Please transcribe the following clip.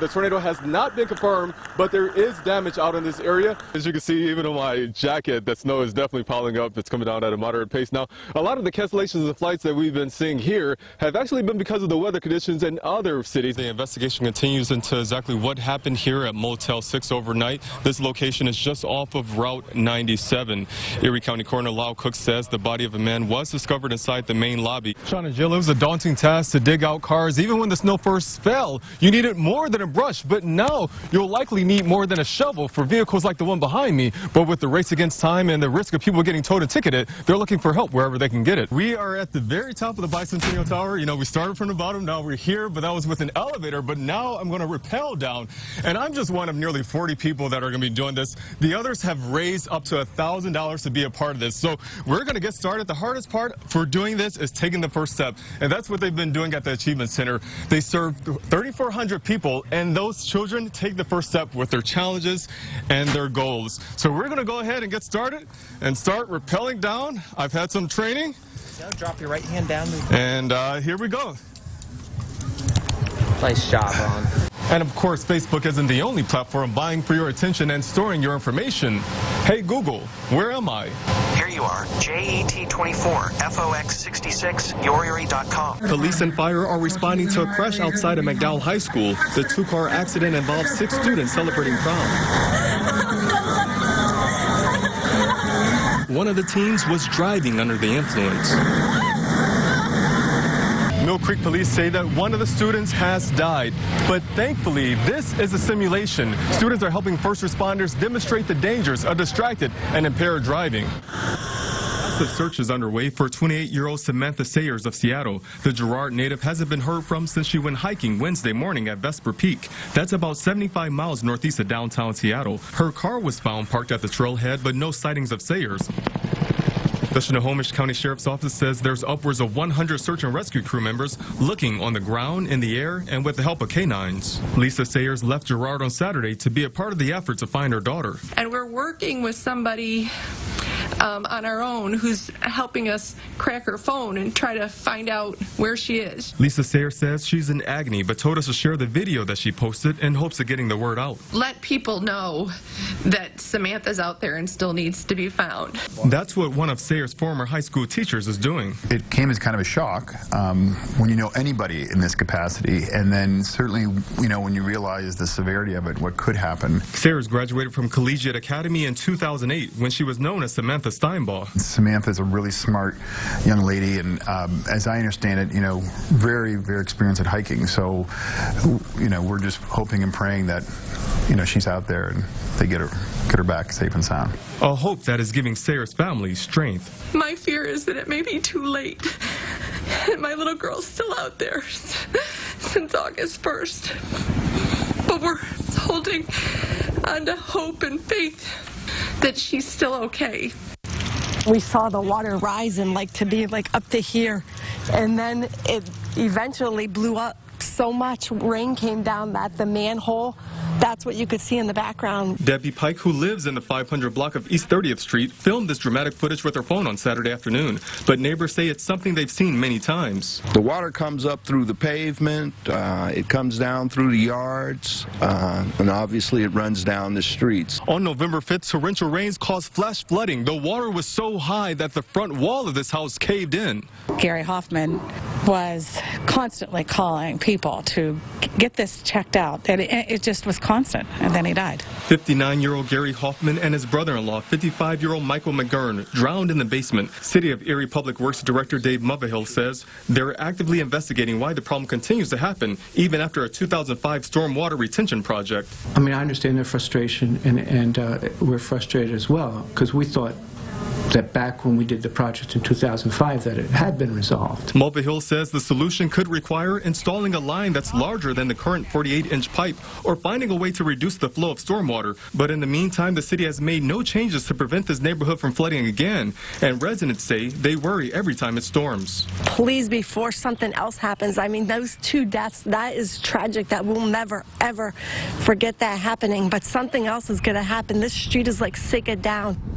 The tornado has not been confirmed, but there is damage out in this area. As you can see, even on my jacket, that snow is definitely piling up. It's coming down at a moderate pace. Now, a lot of the cancellations of flights that we've been seeing here have actually been because of the weather conditions in other cities. The investigation continues into exactly what happened here at Motel 6 overnight. This location is just off of Route 97. Erie County Coroner Lyell Cook says the body of a man was discovered inside the main lobby. Sean and Jill, it was a daunting task to dig out cars. Even when the snow first fell, you needed more than a brush, but now you'll likely need more than a shovel for vehicles like the one behind me. But with the race against time and the risk of people getting towed and ticketed, they're looking for help wherever they can get it. We are at the very top of the Bicentennial Tower. You know, we started from the bottom, now we're here, but that was with an elevator. But now I'm going to rappel down, and I'm just one of nearly 40 people that are going to be doing this. The others have raised up to $1,000 to be a part of this. So we're going to get started. The hardest part for doing this is taking the first step, and that's what they've been doing at the Achievement Center. They serve 3,400 people, and those children take the first step with their challenges and their goals. So we're going to go ahead and get started and start rappelling down. I've had some training. So drop your right hand down. And uh, here we go. Nice job, Ron. And of course, Facebook isn't the only platform vying for your attention and storing your information. Hey Google, where am I? You are, JET24, FOX66, YourErie.com. Police and fire are responding to a crash outside of McDowell High School. The two-car accident involved six students celebrating prom. One of the teens was driving under the influence. Millcreek police say that one of the students has died. But thankfully, this is a simulation. Students are helping first responders demonstrate the dangers of distracted and impaired driving. The search is underway for 28-year-old Samantha Sayers of Seattle. The Girard native hasn't been heard from since she went hiking Wednesday morning at Vesper Peak. That's about 75 miles northeast of downtown Seattle. Her car was found parked at the trailhead, but no sightings of Sayers. The Snohomish County Sheriff's Office says there's upwards of 100 search and rescue crew members looking on the ground, in the air, and with the help of canines. Lisa Sayers left Girard on Saturday to be a part of the effort to find her daughter. And we're working with somebody um, on our own who's helping us crack her phone and try to find out where she is. Lisa Sayers says she's in agony, but told us to share the video that she posted in hopes of getting the word out. Let people know that Samantha's out there and still needs to be found. That's what one of Sayers' former high school teachers is doing. It came as kind of a shock um, when you know anybody in this capacity, and then certainly, you know, when you realize the severity of it, what could happen. Sayers graduated from Collegiate Academy in 2008 when she was known as Samantha Steinbaugh. is a really smart young lady, and um, as I understand it, you know, very, very experienced at hiking. So, you know, we're just hoping and praying that, you know, she's out there and they get her, get her back safe and sound. A hope that is giving Sayers' family strength. My fear is that it may be too late. And my little girl's still out there since August 1st. But we're holding on to hope and faith that she's still okay. We saw the water rise and like to be like up to here. And then it eventually blew up so much rain came down that the manhole that's what you could see in the background. Debbie Pike, who lives in the 500 block of East 30th Street, filmed this dramatic footage with her phone on Saturday afternoon. But neighbors say it's something they've seen many times. The water comes up through the pavement, uh, it comes down through the yards, uh, and obviously it runs down the streets. On November 5th, torrential rains caused flash flooding. The water was so high that the front wall of this house caved in. Gary Hoffman was constantly calling people to get this checked out. And it, it just was constant, and then he died. 59-year-old Gary Hoffman and his brother-in-law, 55-year-old Michael McGurn, drowned in the basement. City of Erie Public Works Director Dave Mulvihill says they're actively investigating why the problem continues to happen, even after a 2005 stormwater retention project. I mean, I understand their frustration, and, and uh, we're frustrated as well, because we thought that back when we did the project in 2005 that it had been resolved. Mulvihill says the solution could require installing a line that's larger than the current 48-inch pipe or finding a way to reduce the flow of stormwater. But in the meantime, the city has made no changes to prevent this neighborhood from flooding again. And residents say they worry every time it storms. Please, before something else happens, I mean, those two deaths, that is tragic. That we'll never, ever forget that happening. But something else is going to happen. This street is like sick it down.